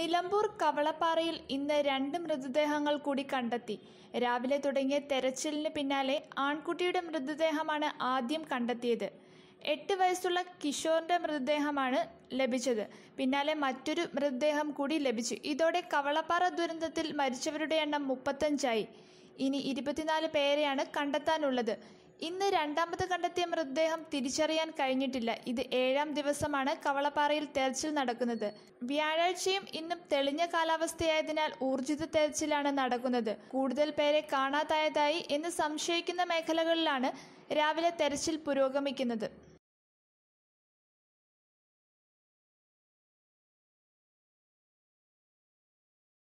നിലമ്പൂർ കവളപ്പാറയിൽ ഇന്ന് രണ്ട് മൃതദേഹങ്ങൾ കൂടി കണ്ടെത്തി. രാവിലെ തുടങ്ങിയ തെരച്ചിലിന് പിന്നാലെ ആൺകുട്ടിയുടെ മൃതദേഹമാണ് ആദ്യം കണ്ടെത്തിയത്. എട്ട് വയസ്സുള്ള കിഷോറിന്റെ മൃതദേഹമാണ് ലഭിച്ചത്. പിന്നാലെ മറ്റൊരു മൃതദേഹം കൂടി ലഭിച്ചു. ഇതോടെ കവളപ്പാറ ദുരന്തത്തിൽ മരിച്ചവരുടെ എണ്ണം മുപ്പത്തഞ്ചായി. ഇനി ഇരുപത്തിനാല് പേരെയാണ് കണ്ടെത്താനുള്ളത്. ഇന്ന് രണ്ടാമത് കണ്ടെത്തിയ മൃതദേഹം തിരിച്ചറിയാൻ കഴിഞ്ഞിട്ടില്ല. ഇത് ഏഴാം ദിവസമാണ് കവളപ്പാറയിൽ തെരച്ചിൽ നടക്കുന്നത്. വ്യാഴാഴ്ചയും ഇന്നും തെളിഞ്ഞ കാലാവസ്ഥയായതിനാൽ ഊർജിത തെരച്ചിലാണ് നടക്കുന്നത്. കൂടുതൽ പേരെ കാണാതായതായി എന്ന് സംശയിക്കുന്ന മേഖലകളിലാണ് രാവിലെ തെരച്ചിൽ പുരോഗമിക്കുന്നത്.